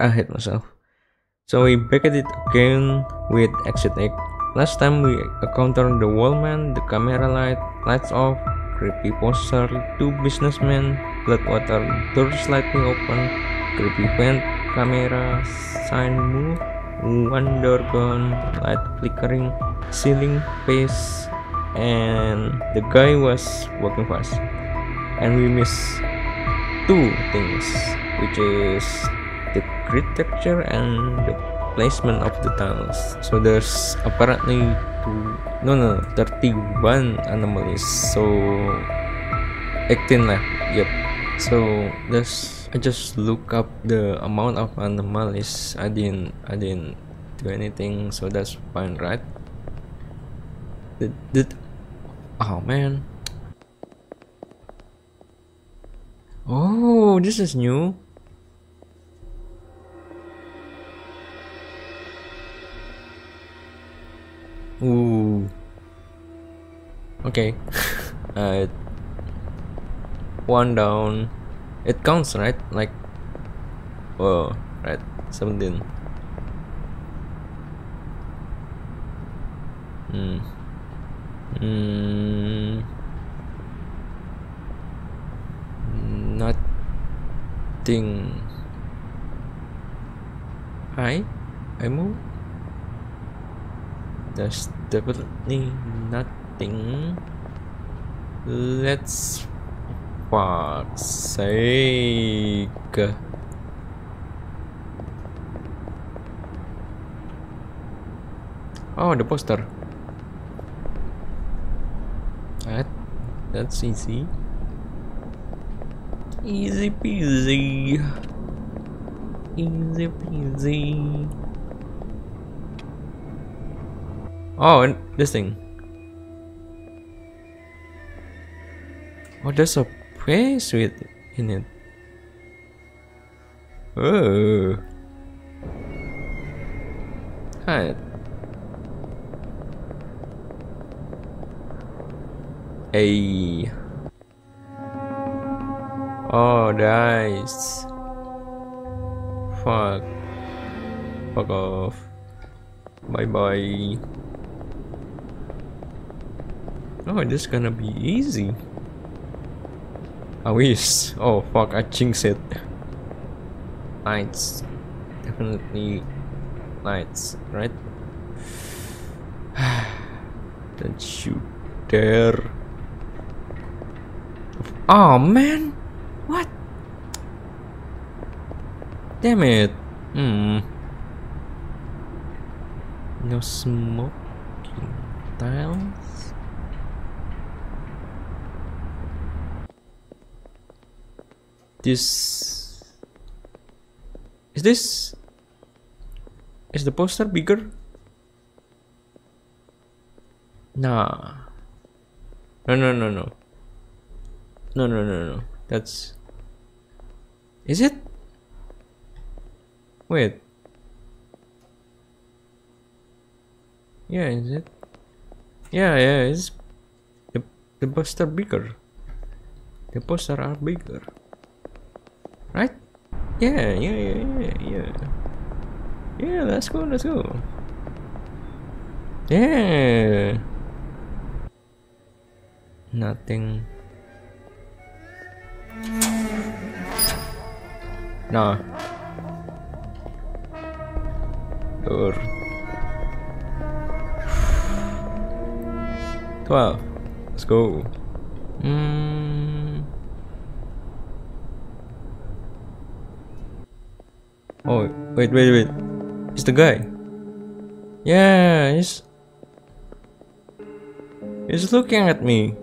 I hate myself. So we back at it again with Exit 8. Last time we encountered the wallman, the camera light, lights off, creepy poster, two businessmen, blood water, door slightly open, creepy vent, camera, sign move, one door gone, light flickering, ceiling face, and the guy was walking fast. And we missed two things, which is grid texture and the placement of the tiles. So there's apparently two, no, no, 31 anomalies. So 18 lah. Yep. So there's I just look up the amount of anomalies. I didn't I didn't do anything, so that's fine, right? Did, did oh man. Oh, this is new. Ooh. Okay. uh, one down. It counts, right? Like, oh, right, 17. Hmm. Hmm. Nothing. Hi, I move. There's definitely nothing. Let's fuck's sake. Oh, the poster. That, that's easy. Easy peasy. Easy peasy. Oh, and this thing. Oh, there's a face with in it. Oh. Hi. Hey. Oh, nice. Fuck. Fuck off. Bye bye. Oh, this gonna be easy. I wish. Oh fuck, I jinxed it. Lights. Definitely lights, right? Don't shoot there. Oh man! What? Damn it! Hmm. No smoking tiles? This... Is this... Is the poster bigger? Nah. No, no, no, no. No, no, no, no. That's... Is it? Wait. Yeah, is it? Yeah, yeah, it's... The, the poster bigger. The poster are bigger. Right? Yeah, yeah, yeah, yeah, yeah. Yeah, let's go, let's go. Yeah. Nothing. No. Door. 12. Let's go. Mm. Oh, wait, wait, wait. It's the guy. Yeah, he's... He's looking at me.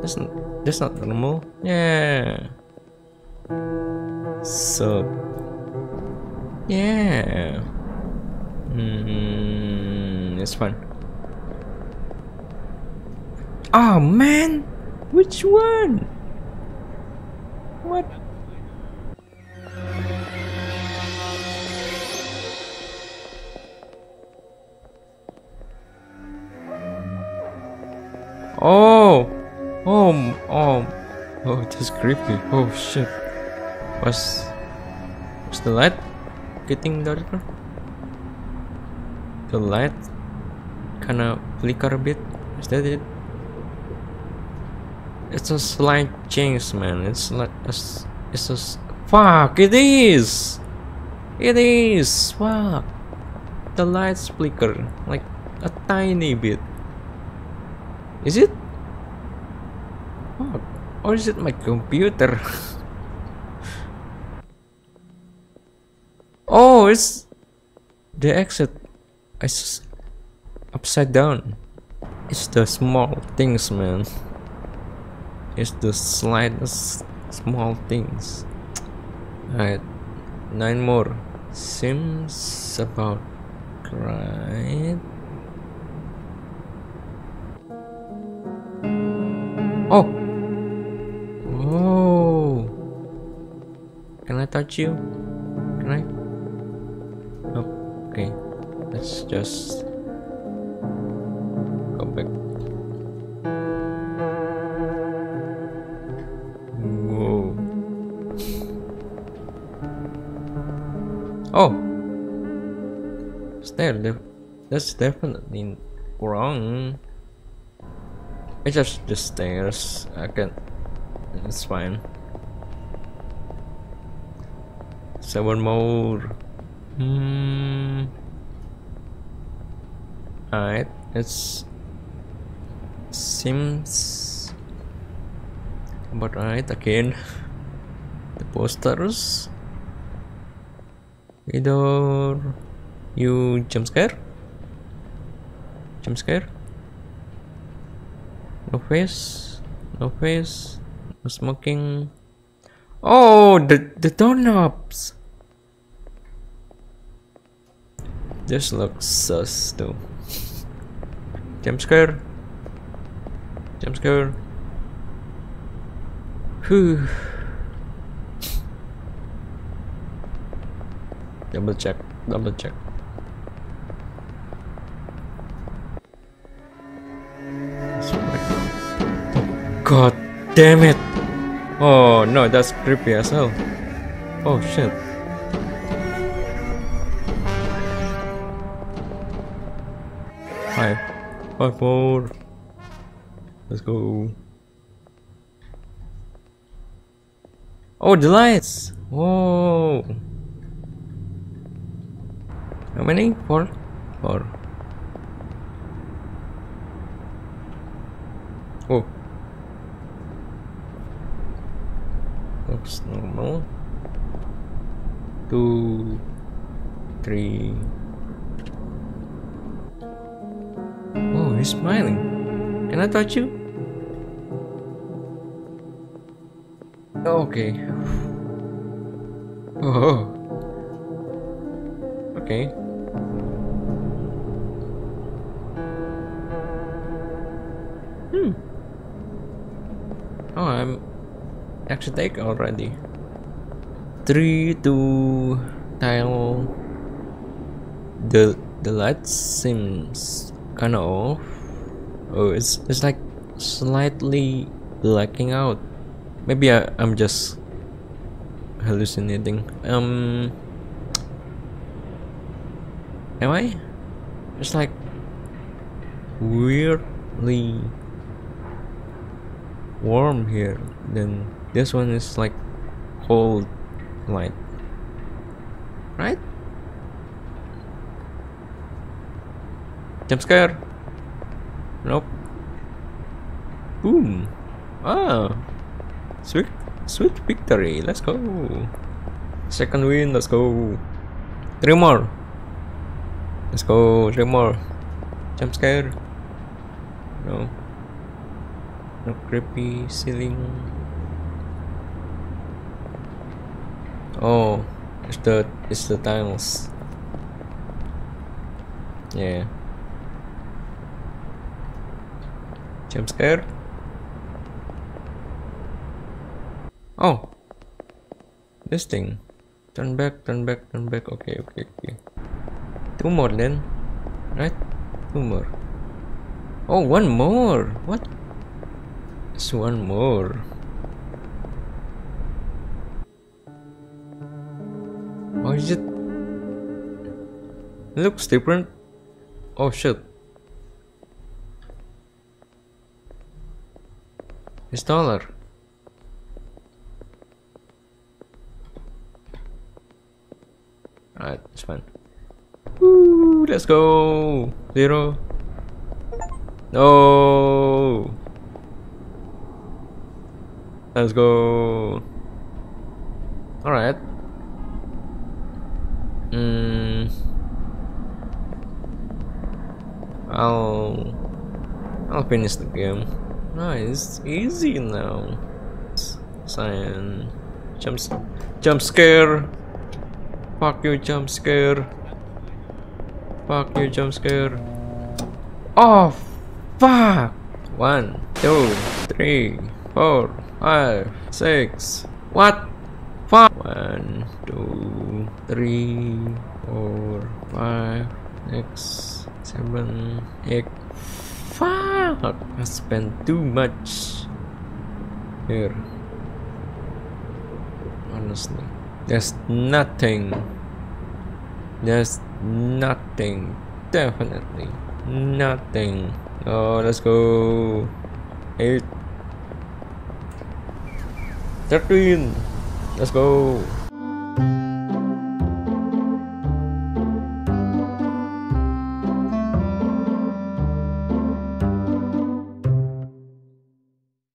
That's not, that's not normal. Yeah. So... Yeah. Hmm, it's fun. Oh man! Which one? Oh! Oh! Oh! Oh, that's creepy. Oh shit. What's... What's the light? getting darker. The light kinda flicker a bit. Is that it? It's a slight change, man. It's like it's, it's a fuck. It is. It is. Fuck. The lights flicker like a tiny bit. Is it? Fuck. Or is it my computer? oh, it's the exit. It's upside down. It's the small things, man. It's the slightest small things. Alright, nine more. Seems about right. Touch you? Can I? Okay. Let's just go back. Whoa. Oh! Stair, that's definitely wrong. It's just the stairs. I can. It's fine. Seven more. Hmm. Alright, it's seems but right again. The posters. Either you jump scare? Jump scare? No face? No face? No smoking? Oh, the, the doorknobs! This looks sus though. Jump scare. Jump scare. Whew. Double check. Double check. God damn it! Oh no, that's creepy as hell. Oh shit. Five. More. Let's go. Oh, the lights! Whoa! How many? Four? Four. Oh. Looks normal. Two, three. Oh, he's smiling. Can I touch you? Okay. Oh. Okay. Hmm. Oh, I'm actually take already. Three to tile. The the light seems kind of off. Oh, it's it's like slightly blacking out. Maybe I, I'm just hallucinating. Um, am I? It's like weirdly warm here. Then this one is like cold light, right? Jump scare. Nope. Boom. Ah. Sweet, sweet victory. Let's go. Second win. Let's go. Three more. Let's go. Three more. Jump scare. No. No creepy ceiling. Oh, it's the it's the tiles. Yeah. Jump scare. Oh, this thing. Turn back, turn back, turn back. Okay, okay, okay. Two more then, right? Two more. Oh, one more. What? It's one more. Or is It looks different. Oh shit. It's taller. Alright, it's fine. Woo, let's go! Zero. No! Let's go! Alright. Hmm. I'll I'll finish the game. Nice, easy now. Cyan jump jump scare. Fuck you, jump scare. Fuck you, jump scare. Oh, fuck! One, two, three, four, five, six. What? Fuck! One, two, three, four, five, six, seven, eight. Fuck! I spent too much here. Honestly. There's nothing. There's nothing. Definitely nothing. Oh, let's go. 8. 13. Let's go.